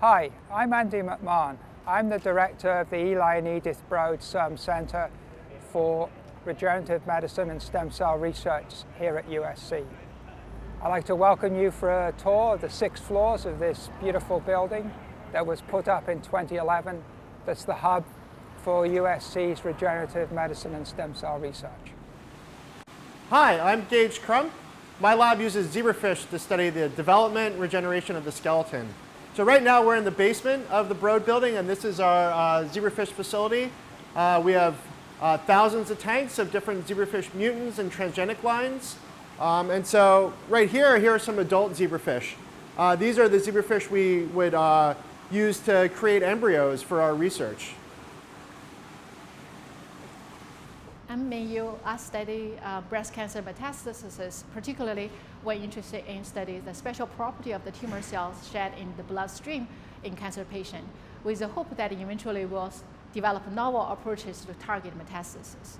Hi, I'm Andy McMahon. I'm the director of the Eli and Edythe Broad CIRM Center for Regenerative Medicine and Stem Cell Research here at USC. I'd like to welcome you for a tour of the six floors of this beautiful building that was put up in 2011 that's the hub for USC's regenerative medicine and stem cell research. Hi, I'm Gage Crump. My lab uses zebrafish to study the development and regeneration of the skeleton. So right now we're in the basement of the Broad building and this is our uh, zebrafish facility. Uh, we have uh, thousands of tanks of different zebrafish mutants and transgenic lines. Um, and so right here, here are some adult zebrafish. Uh, these are the zebrafish we would uh, use to create embryos for our research. I'm Min Yu. I study uh, breast cancer metastasis, particularly when interested in studying the special property of the tumor cells shed in the bloodstream in cancer patients, with the hope that eventually we'll develop novel approaches to target metastasis.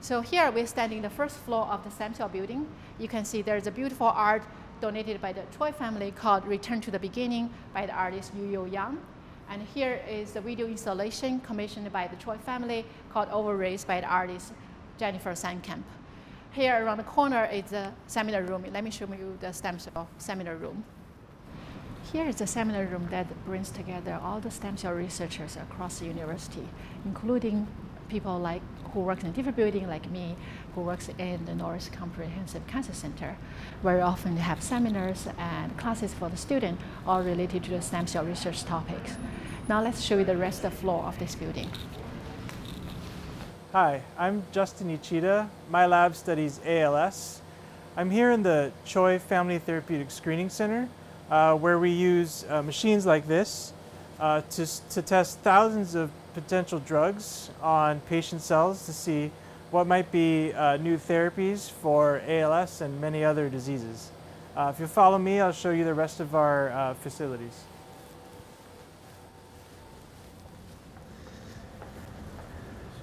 So here we're standing in the first floor of the stem building. You can see there's a beautiful art donated by the Choi family called Return to the Beginning by the artist Yu Yo Yang. And here is the video installation commissioned by the Choi family called Overraised by the artist Jennifer Steinkamp. Here around the corner is the seminar room. Let me show you the stem cell seminar room. Here is the seminar room that brings together all the stem cell researchers across the university, including people like who works in a different building like me, who works in the Norris Comprehensive Cancer Center, where we often have seminars and classes for the student, all related to the stem cell research topics. Now let's show you the rest of the floor of this building. Hi, I'm Justin Ichida. My lab studies ALS. I'm here in the Choi Family Therapeutic Screening Center, uh, where we use uh, machines like this uh, to, to test thousands of potential drugs on patient cells to see what might be uh, new therapies for ALS and many other diseases. Uh, if you follow me, I'll show you the rest of our uh, facilities.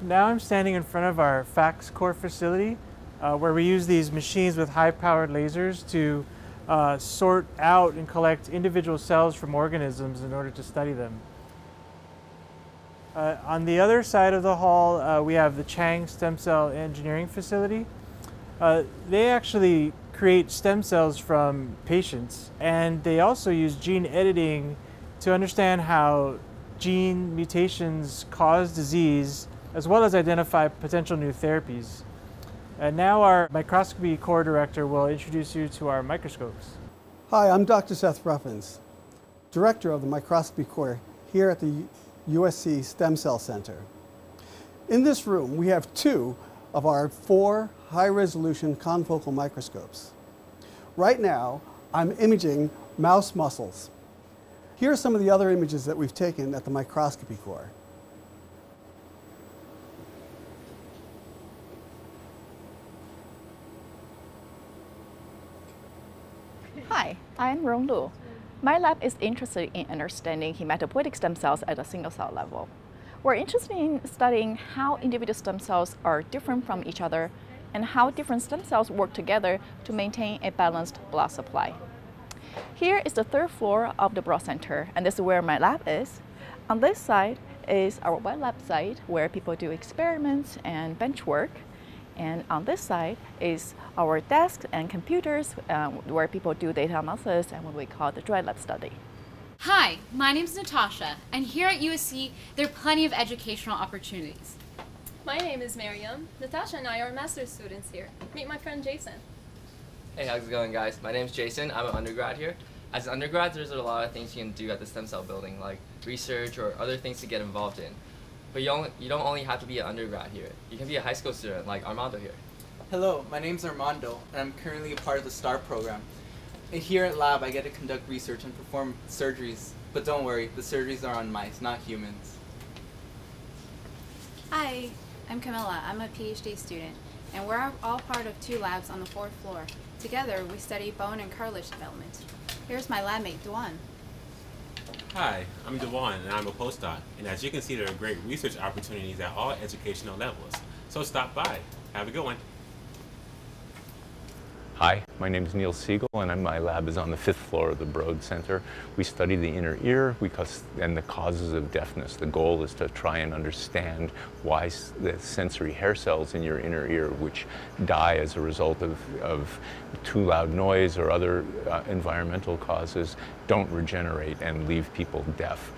Now I'm standing in front of our FACS core facility uh, where we use these machines with high-powered lasers to uh, sort out and collect individual cells from organisms in order to study them. Uh, on the other side of the hall, uh, we have the Chang Stem Cell Engineering Facility. Uh, they actually create stem cells from patients, and they also use gene editing to understand how gene mutations cause disease, as well as identify potential new therapies. And now our microscopy core director will introduce you to our microscopes. Hi, I'm Dr. Seth Ruffins, director of the microscopy core here at the USC Stem Cell Center. In this room, we have two of our four high-resolution confocal microscopes. Right now, I'm imaging mouse muscles. Here are some of the other images that we've taken at the microscopy core. I'm Rong Lu. My lab is interested in understanding hematopoietic stem cells at a single cell level. We're interested in studying how individual stem cells are different from each other and how different stem cells work together to maintain a balanced blood supply. Here is the third floor of the Broad Center, and this is where my lab is. On this side is our wet lab site where people do experiments and bench work. And on this side is our desks and computers um, where people do data analysis and what we call the dry lab study. Hi, my name is Natasha, and here at USC, there are plenty of educational opportunities. My name is Mariam. Natasha and I are master's students here. Meet my friend Jason. Hey, how's it going, guys? My name's Jason. I'm an undergrad here. As an undergrad, there's a lot of things you can do at the stem cell building, like research or other things to get involved in. But you, only, you don't only have to be an undergrad here. You can be a high school student like Armando here. Hello, my name's Armando, and I'm currently a part of the STAR program. And here at lab, I get to conduct research and perform surgeries. But don't worry, the surgeries are on mice, not humans. Hi, I'm Camilla. I'm a PhD student, and we're all part of two labs on the fourth floor. Together, we study bone and cartilage development. Here's my lab mate, D'Juan. Hi, I'm D'Juan and I'm a postdoc. And as you can see, there are great research opportunities at all educational levels. So stop by. Have a good one. Hi, My name is Neil Segil, and my lab is on the fifth floor of the Broad Center. We study the inner ear and the causes of deafness. The goal is to try and understand why the sensory hair cells in your inner ear, which die as a result of, of too loud noise or other uh, environmental causes, don't regenerate and leave people deaf.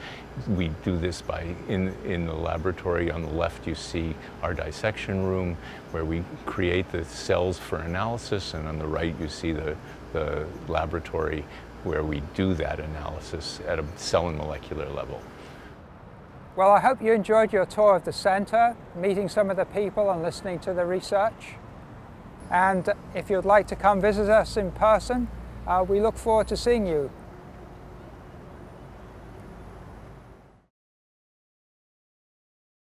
We do this by, in, in the laboratory on the left you see our dissection room where we create the cells for analysis and on the right you see the, the laboratory where we do that analysis at a cell and molecular level. Well, I hope you enjoyed your tour of the center, meeting some of the people and listening to the research. And if you'd like to come visit us in person, uh, we look forward to seeing you